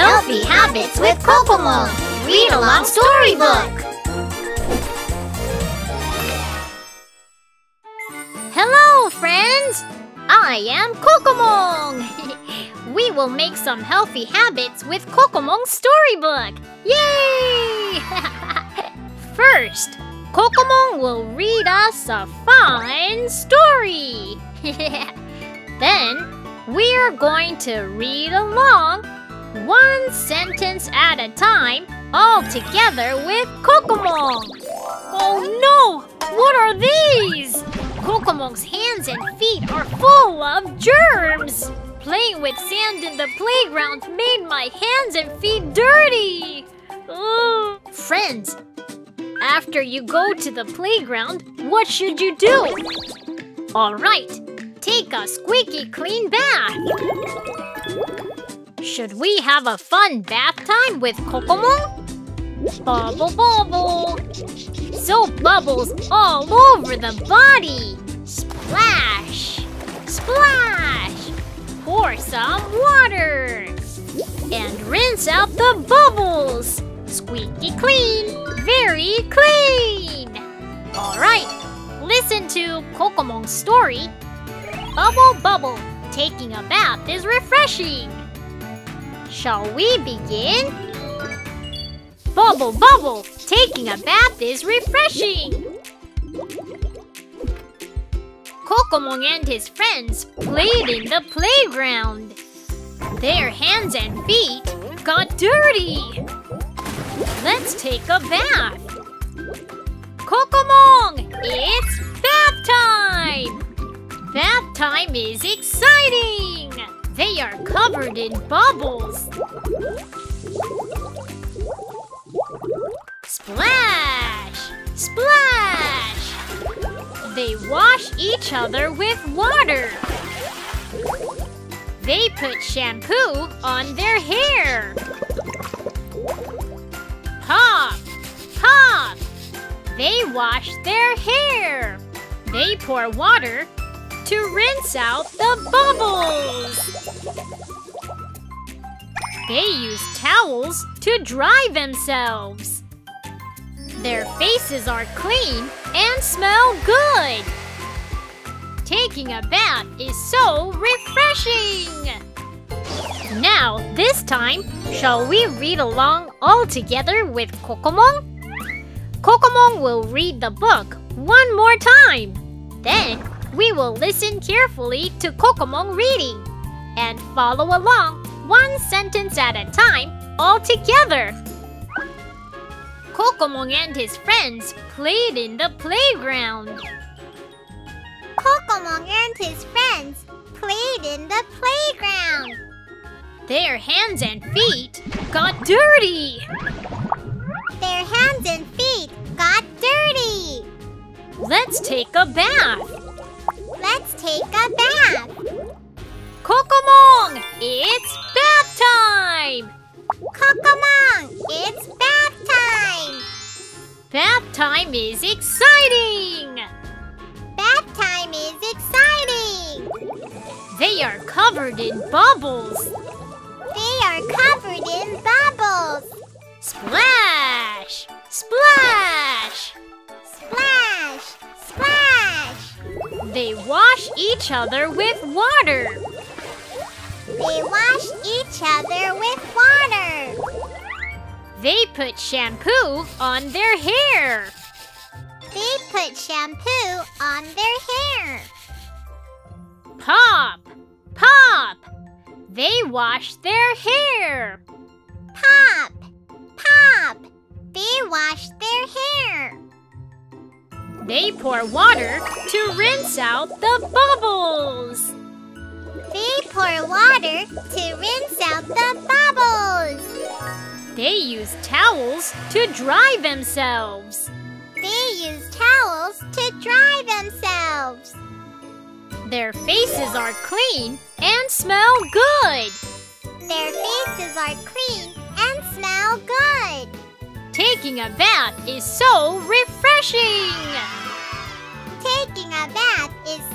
Healthy Habits with Cocomong Read Along Storybook Hello, friends! I am Cocomong! we will make some healthy habits with Cocomong's storybook! Yay! First, Cocomong will read us a fun story! then, we're going to read along one sentence at a time all together with Cocomong! Oh no! What are these? Cocomong's hands and feet are full of germs! Playing with sand in the playground made my hands and feet dirty! Ugh. Friends, after you go to the playground, what should you do? Alright, take a squeaky clean bath! Should we have a fun bath time with Cocomong? Bubble bubble! Soap bubbles all over the body! Splash! Splash! Pour some water! And rinse out the bubbles! Squeaky clean! Very clean! Alright, listen to Cocomong's story. Bubble Bubble, taking a bath is refreshing. Shall we begin? Bubble Bubble, taking a bath is refreshing. Cocomong and his friends played in the playground. Their hands and feet got dirty. Let's take a bath. Cocomong, it's bath time! Bath time is exciting! They are covered in bubbles. Splash! Splash! They wash each other with water. They put shampoo on their hair. Pop! Pop! They wash their hair. They pour water to rinse out the bubbles. They use towels to dry themselves. Their faces are clean and smell good. Taking a bath is so refreshing. Now, this time, shall we read along all together with Cocomong? Cocomong will read the book one more time. Then, we will listen carefully to Cocomong reading and follow along one sentence at a time all together. Cocomong and his friends played in the playground. Cocomong and his friends played in the playground. Their hands and feet got dirty. Their hands and feet got dirty. Let's take a bath. Take a bath. Cocomong, it's bath time! Cocomong, it's bath time. Bath time is exciting! Bath time is exciting. They are covered in bubbles. They are covered in bubbles. Splash! Splash! They wash each other with water. They wash each other with water. They put shampoo on their hair. They put shampoo on their hair. Pop! Pop! They wash their hair. Pop, pop. They wash their hair. They pour water to rinse out the bubbles. They pour water to rinse out the bubbles. They use towels to dry themselves. They use towels to dry themselves. Their faces are clean and smell good. Their faces are clean and smell good. Taking a bath is so refreshing. Bath is